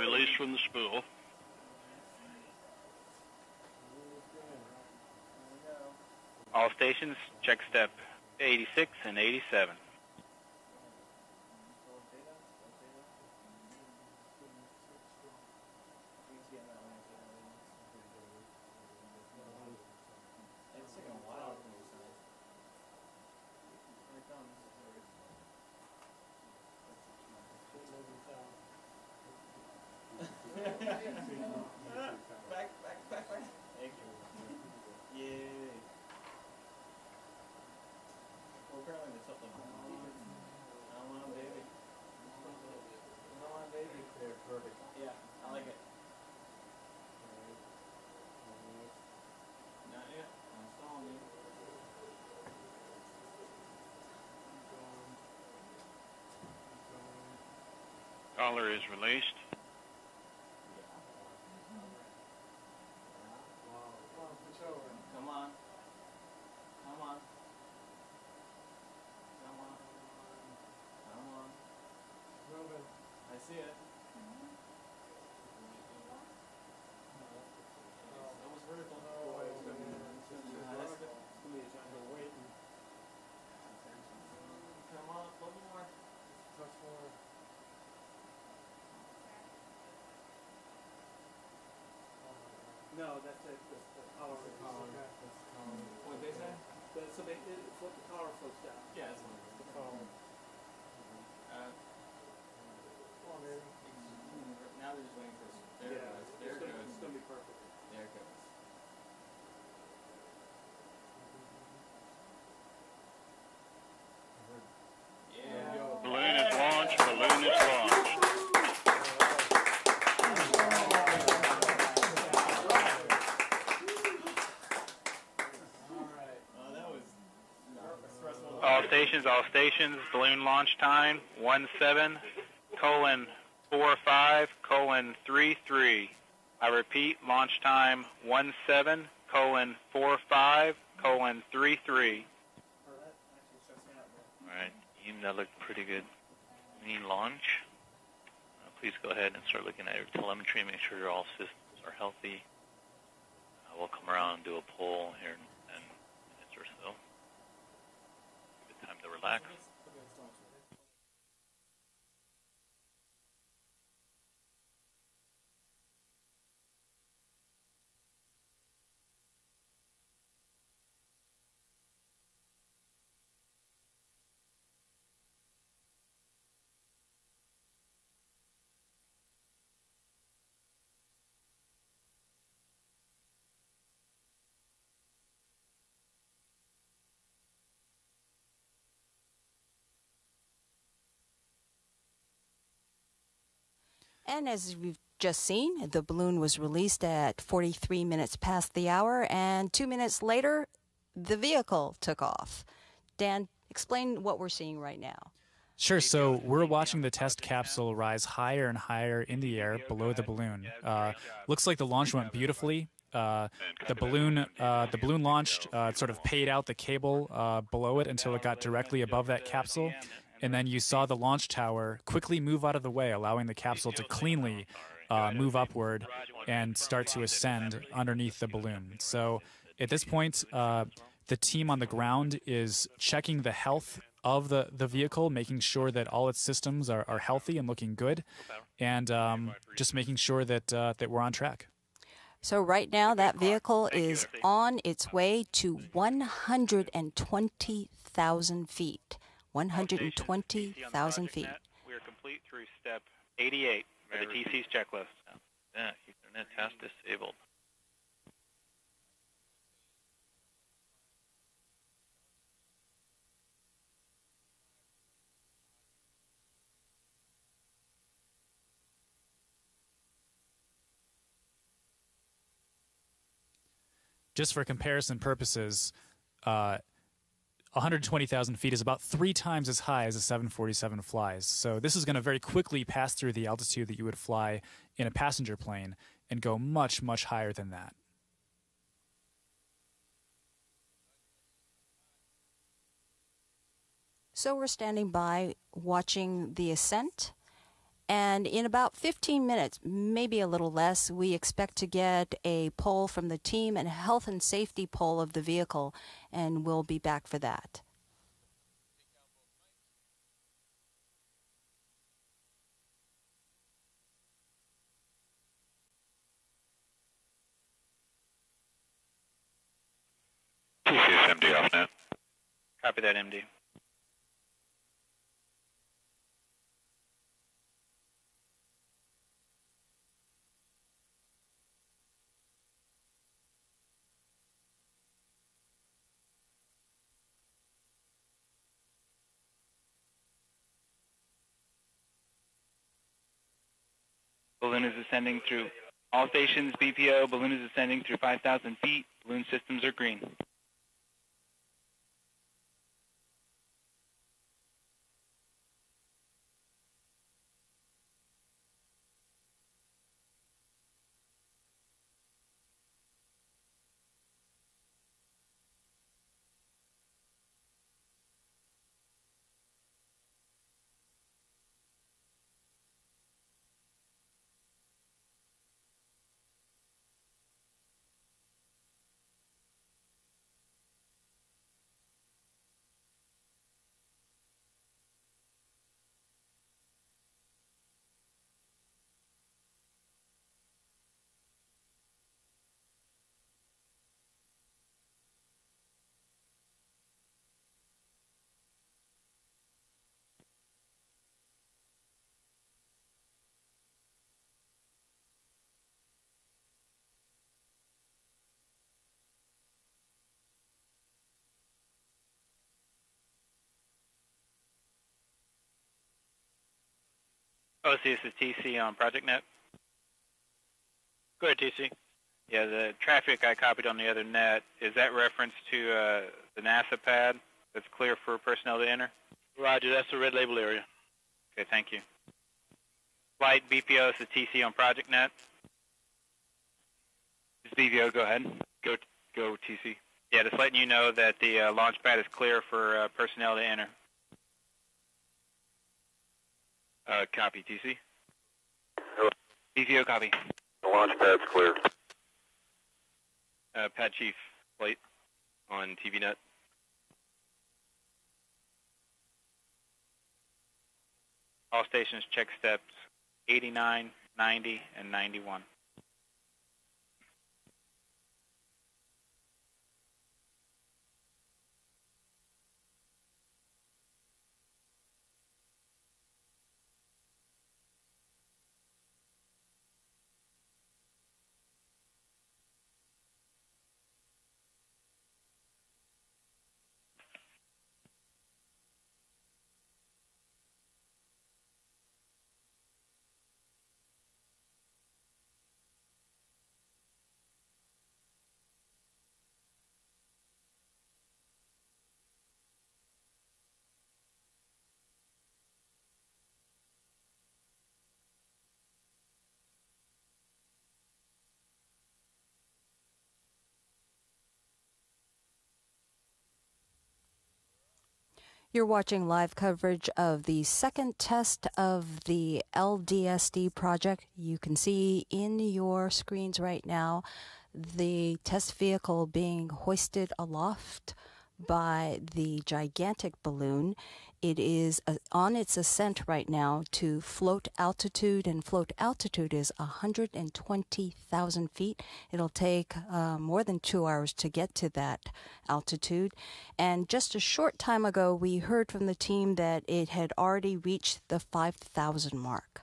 Released from the spool. All stations, check step 86 and 87. Well, apparently there's something. Come on, baby. Come on, baby. They're perfect. Yeah, I like it. Not yet. I'm stalling you. Collar is released. Come on. Come on. Come on. Come on. I see it. Vertical. Ah, that's good. Come on, a little more. No, that's it, the, the collar. What they say? The, so they, it, flip, the collar flips down. Yeah, that's The collar. Uh, Come now they're just waiting for us. There it goes. There it gonna, goes. it's gonna be perfect. There it goes. Yeah. Balloon is launched. Balloon is launched. Oh, that was stressful. All stations, all stations, balloon launch time 17 colon 45 colon 33. I repeat, launch time 17 colon 45 colon 33. All right, that looked pretty good. Mean launch. Uh, please go ahead and start looking at your telemetry, make sure your all systems are healthy. Uh, we'll come around and do a poll here in 10 minutes or so. Good time to relax. And as we've just seen, the balloon was released at 43 minutes past the hour, and two minutes later, the vehicle took off. Dan, explain what we're seeing right now. Sure. So we're watching the test capsule rise higher and higher in the air below the balloon. Uh, looks like the launch went beautifully. Uh, the balloon, uh, the balloon launched, uh, sort of paid out the cable uh, below it until it got directly above that capsule, and then you saw the launch tower quickly move out of the way, allowing the capsule to cleanly uh, move upward and start to ascend underneath the balloon. So at this point, uh, the team on the ground is checking the health of the, the vehicle, making sure that all its systems are, are healthy and looking good, and um, just making sure that uh, that we're on track. So, right now, that vehicle is on its way to 120,000 feet. 120,000 feet. We are complete through step 88 for the TC's checklist. Yeah, Ethernet task disabled. Just for comparison purposes, uh, 120,000 feet is about three times as high as a 747 flies. So this is going to very quickly pass through the altitude that you would fly in a passenger plane and go much, much higher than that. So, we're standing by watching the ascent. And in about 15 minutes, maybe a little less, we expect to get a poll from the team and a health and safety poll of the vehicle, and we'll be back for that. TCSMD off net. Copy that, MD. Balloon is ascending through all stations, BPO. Balloon is ascending through 5,000 feet. Balloon systems are green. OC, this is TC on ProjectNet. Go ahead, TC. Yeah, the traffic I copied on the other net, is that reference to uh, the NASA pad that's clear for personnel to enter? Roger, that's the red label area. Okay, thank you. Flight BPO, this is TC on ProjectNet. Is BPO, go ahead. Go, go TC. Yeah, just letting you know that the uh, launch pad is clear for uh, personnel to enter. Uh, copy, TC. Hello. BPO, copy. The launch pad's clear. Uh, Pad Chief, flight on TV TVNet. All stations check steps 89, 90, and 91. You're watching live coverage of the second test of the LDSD project. You can see in your screens right now the test vehicle being hoisted aloft by the gigantic balloon. It is on its ascent right now to float altitude, and float altitude is 120,000 feet. It'll take uh, more than two hours to get to that altitude. And just a short time ago, we heard from the team that it had already reached the 5,000 mark.